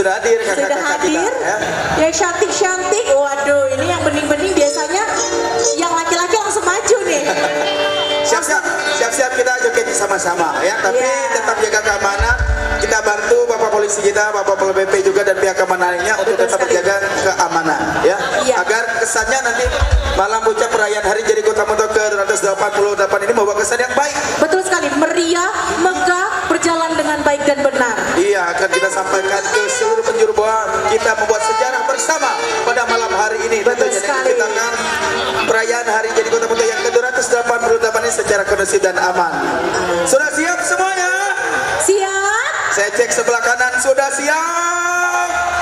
sudah hadir Sudah kakak-kakak kita. hadir. Ya. Yang cantik-cantik. Waduh, ini yang bening-bening biasanya yang laki-laki langsung maju nih. Siap-siap, siap-siap kita joget sama-sama ya. Tapi Ya. tetap jaga keamanan. Kita bantu Bapak Polisi kita, Bapak Pol PP juga dan pihak keamanan lainnya untuk tetap sekali. menjaga keamanan ya. Iya. Agar kesannya nanti malam puncak perayaan Hari Jadi Kota Motor ke 288 ini membawa kesan yang baik. Betul sekali, meriah, sampaikan ke seluruh penjuru bahwa kita membuat sejarah bersama pada malam hari ini. Betul sekali. kita akan perayaan Hari Jadi Kota Motor yang ke-288 ini secara kondusif dan aman. Sudah siap semuanya? Siap? Saya cek sebelah kanan sudah siap.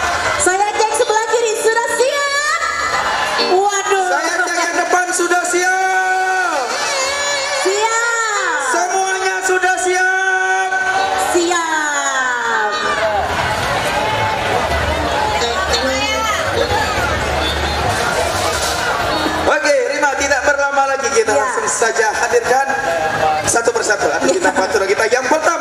Hadirkan satu persatu kita patura kita. Yang pertama